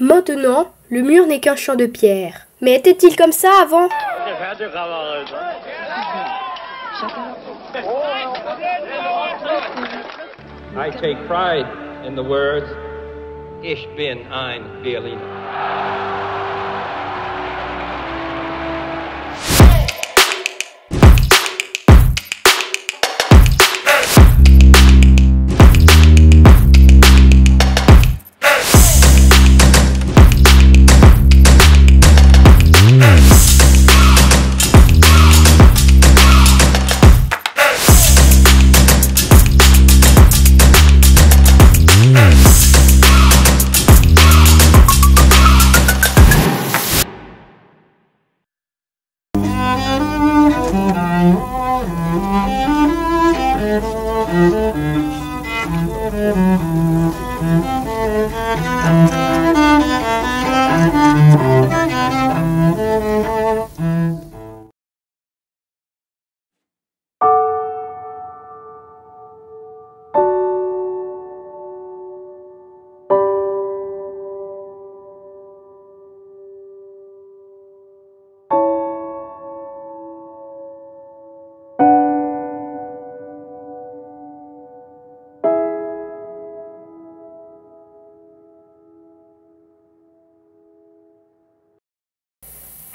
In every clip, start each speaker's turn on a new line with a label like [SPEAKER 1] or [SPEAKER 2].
[SPEAKER 1] Maintenant, le mur n'est qu'un champ de pierre. Mais était-il comme ça avant?
[SPEAKER 2] I take pride in the words, Ich bin ein. Oh.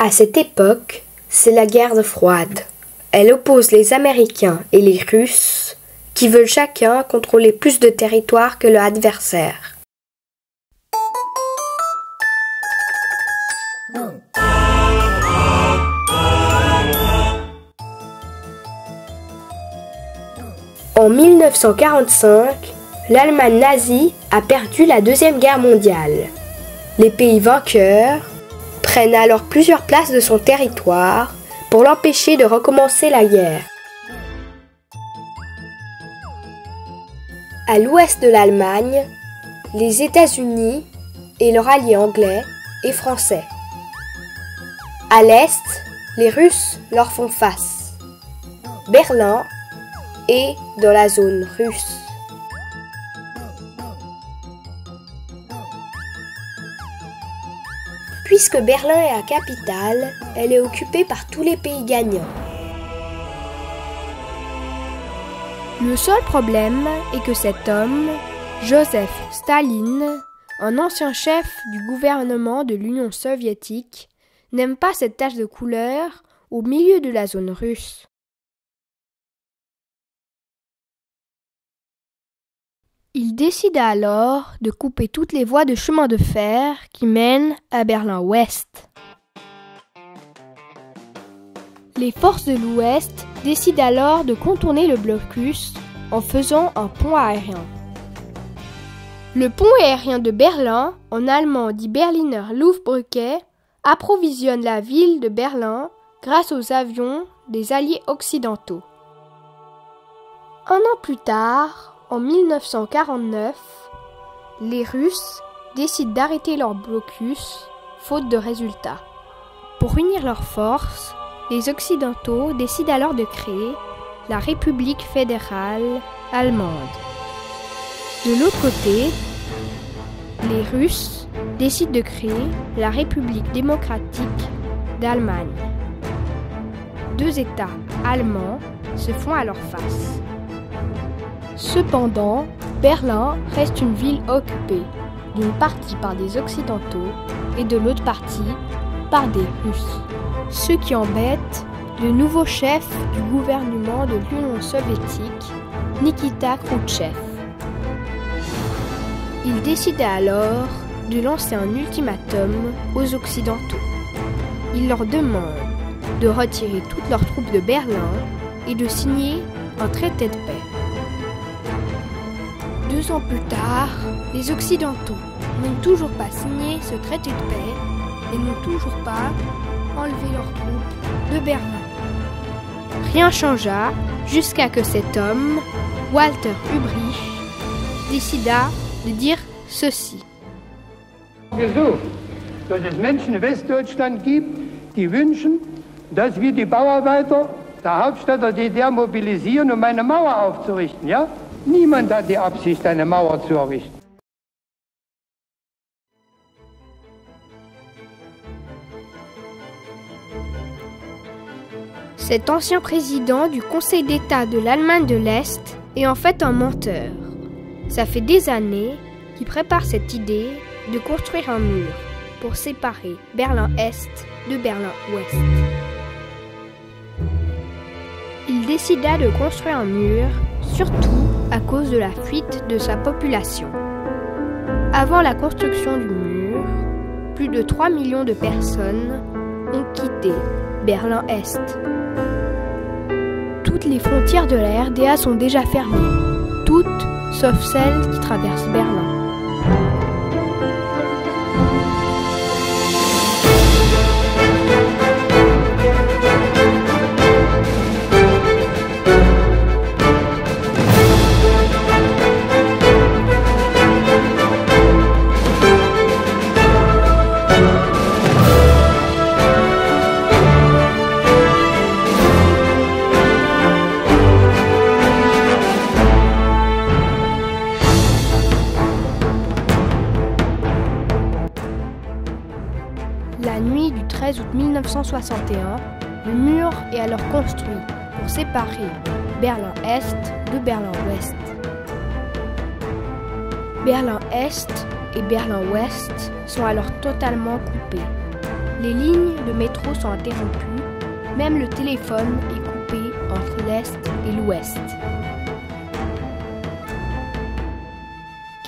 [SPEAKER 1] À cette époque, c'est la guerre froide. Elle oppose les Américains et les Russes, qui veulent chacun contrôler plus de territoire que leur adversaire. En 1945, l'Allemagne nazie a perdu la Deuxième Guerre mondiale. Les pays vainqueurs prennent alors plusieurs places de son territoire pour l'empêcher de recommencer la guerre. À l'ouest de l'Allemagne, les États-Unis et leurs alliés anglais et français. À l'est, les Russes leur font face. Berlin est dans la zone russe. Puisque Berlin est la capitale, elle est occupée par tous les pays gagnants. Le seul problème est que cet homme, Joseph Staline, un ancien chef du gouvernement de l'Union soviétique, n'aime pas cette tache de couleur au milieu de la zone russe. Il décida alors de couper toutes les voies de chemin de fer qui mènent à Berlin-Ouest. Les forces de l'Ouest décident alors de contourner le blocus en faisant un pont aérien. Le pont aérien de Berlin, en allemand dit Berliner Luftbrücke, approvisionne la ville de Berlin grâce aux avions des alliés occidentaux. Un an plus tard, en 1949, les Russes décident d'arrêter leur blocus, faute de résultats. Pour unir leurs forces, les Occidentaux décident alors de créer la République fédérale allemande. De l'autre côté, les Russes décident de créer la République démocratique d'Allemagne. Deux États allemands se font alors face. Cependant, Berlin reste une ville occupée, d'une partie par des Occidentaux et de l'autre partie par des Russes. Ce qui embête le nouveau chef du gouvernement de l'Union soviétique, Nikita Khrouchtchev. Il décida alors de lancer un ultimatum aux Occidentaux. Il leur demande de retirer toutes leurs troupes de Berlin et de signer un traité de paix. Deux ans plus tard, les Occidentaux n'ont toujours pas signé ce traité de paix et n'ont toujours pas enlevé leurs troupes de Berlin. Rien changea jusqu'à que cet homme, Walter Ulbricht, décida de dire ceci.
[SPEAKER 3] dass es Menschen in Westdeutschland gibt, die wünschen, dass wir die Bauarbeiter der Hauptstadt der DDR mobilisieren, um eine Mauer aufzurichten. Ja? Niemand hat die Absicht, eine Mauer zu errichten.
[SPEAKER 1] Cet ancien président du Conseil d'État de l'Allemagne de l'Est est en fait un menteur. Ça fait des années qu'il prépare cette idée de construire un mur pour séparer Berlin-Est de Berlin-Ouest. Il décida de construire un mur, surtout à cause de la fuite de sa population. Avant la construction du mur, plus de 3 millions de personnes ont quitté Berlin-Est. Toutes les frontières de la RDA sont déjà fermées, toutes sauf celles qui traversent Berlin. La nuit du 13 août 1961, le mur est alors construit pour séparer Berlin-Est de Berlin-Ouest. Berlin-Est et Berlin-Ouest sont alors totalement coupés. Les lignes de métro sont interrompues, même le téléphone est coupé entre l'Est et l'Ouest.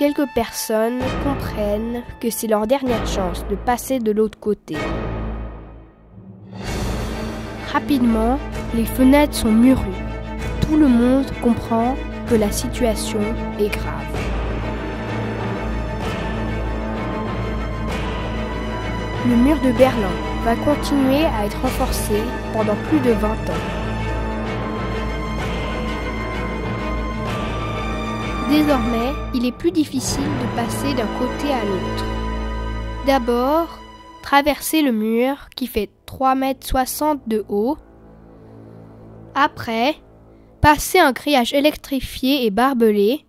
[SPEAKER 1] Quelques personnes comprennent que c'est leur dernière chance de passer de l'autre côté. Rapidement, les fenêtres sont murées. Tout le monde comprend que la situation est grave. Le mur de Berlin va continuer à être renforcé pendant plus de 20 ans. Désormais, il est plus difficile de passer d'un côté à l'autre. D'abord, traverser le mur qui fait 3,60 m de haut. Après, passer un grillage électrifié et barbelé,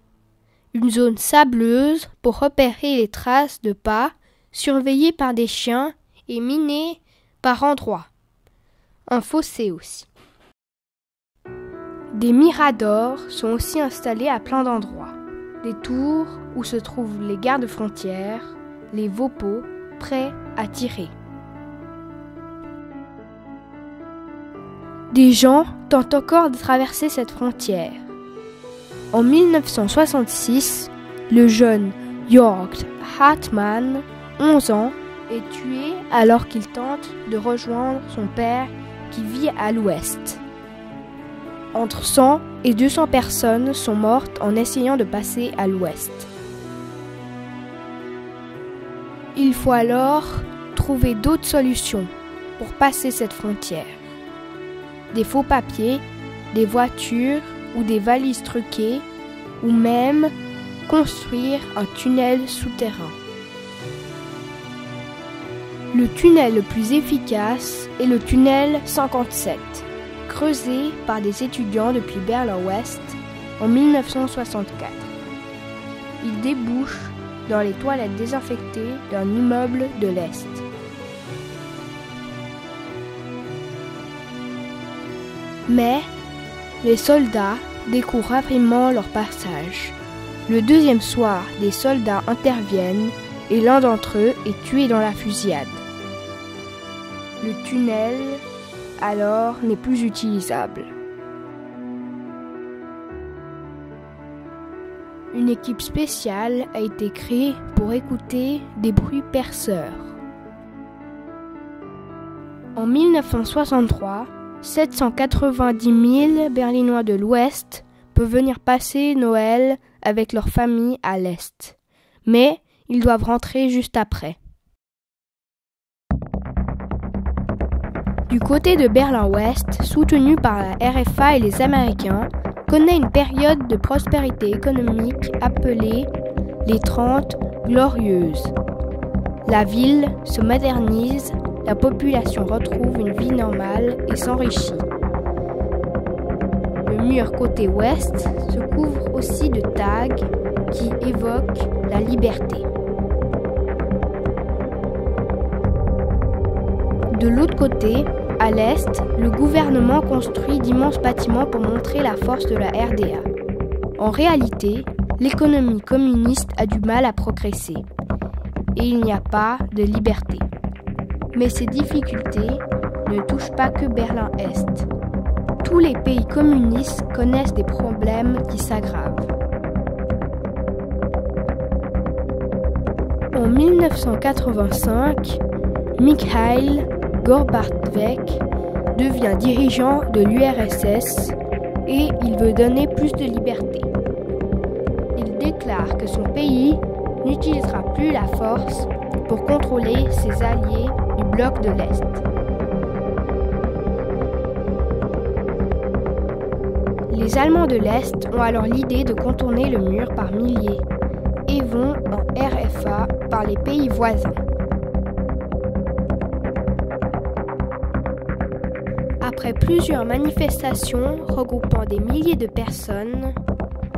[SPEAKER 1] une zone sableuse pour repérer les traces de pas, surveillée par des chiens et minée par endroits. Un fossé aussi. Des miradors sont aussi installés à plein d'endroits. Des tours où se trouvent les gardes frontières, les vopos prêts à tirer. Des gens tentent encore de traverser cette frontière. En 1966, le jeune Jörg Hartmann, 11 ans, est tué alors qu'il tente de rejoindre son père qui vit à l'ouest. Entre 100 et 200 personnes sont mortes en essayant de passer à l'ouest. Il faut alors trouver d'autres solutions pour passer cette frontière. Des faux papiers, des voitures ou des valises truquées, ou même construire un tunnel souterrain. Le tunnel le plus efficace est le tunnel 57 creusé par des étudiants depuis Berlin-Ouest en 1964. Il débouche dans les toilettes désinfectées d'un immeuble de l'Est. Mais les soldats découvrent rapidement leur passage. Le deuxième soir, des soldats interviennent et l'un d'entre eux est tué dans la fusillade. Le tunnel alors n'est plus utilisable. Une équipe spéciale a été créée pour écouter des bruits perceurs. En 1963, 790 000 Berlinois de l'Ouest peuvent venir passer Noël avec leur famille à l'Est. Mais ils doivent rentrer juste après. Du côté de Berlin-Ouest, soutenu par la RFA et les Américains, connaît une période de prospérité économique appelée les Trente Glorieuses. La ville se modernise, la population retrouve une vie normale et s'enrichit. Le mur côté ouest se couvre aussi de tags qui évoquent la liberté. De l'autre côté, À l'est, le gouvernement construit d'immenses bâtiments pour montrer la force de la RDA. En réalité, l'économie communiste a du mal à progresser et il n'y a pas de liberté. Mais ces difficultés ne touchent pas que Berlin-Est. Tous les pays communistes connaissent des problèmes qui s'aggravent. En 1985, Mikhail Gorbachev devient dirigeant de l'URSS et il veut donner plus de liberté. Il déclare que son pays n'utilisera plus la force pour contrôler ses alliés du bloc de l'Est. Les Allemands de l'Est ont alors l'idée de contourner le mur par milliers et vont en RFA par les pays voisins. Après plusieurs manifestations regroupant des milliers de personnes,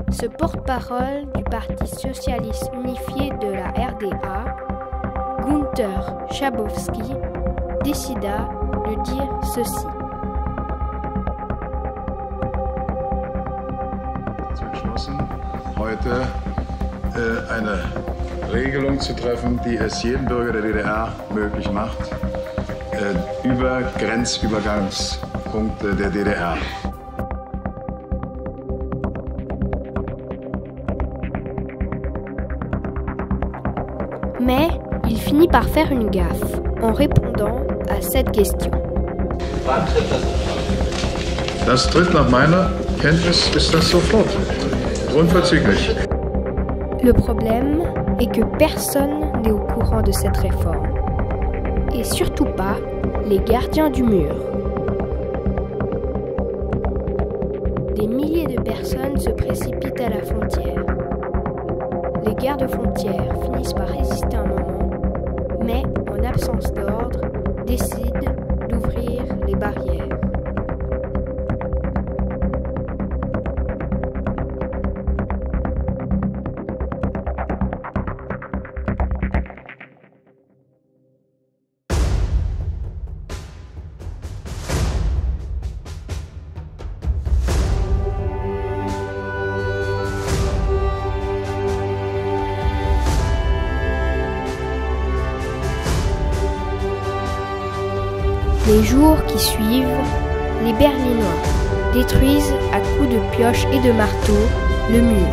[SPEAKER 1] ce porte-parole du Parti socialiste unifié de la RDA, Gunther Schabowski, décida de dire ceci.
[SPEAKER 4] heute äh, eine Regelung zu treffen, die es jedem Bürger der DDR möglich macht, äh, über Grenzübergangspunkte der DDR.
[SPEAKER 1] Mais il finit par faire une gaffe en répondant à cette question.
[SPEAKER 4] Das tritt nach meiner Kenntnis ist das sofort. Unverzüglich.
[SPEAKER 1] Le problème est que personne n'est au courant de cette réforme. Et surtout pas les gardiens du mur. Se précipitent à la frontière. Les gardes frontières finissent par résister un moment, mais en absence d'ordre, décident jours qui suivent, les Berlinois détruisent à coups de pioche et de marteau le mur.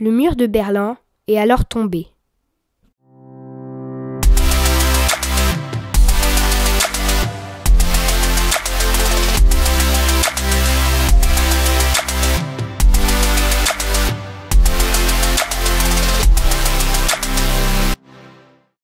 [SPEAKER 1] Le mur de Berlin est alors tombé.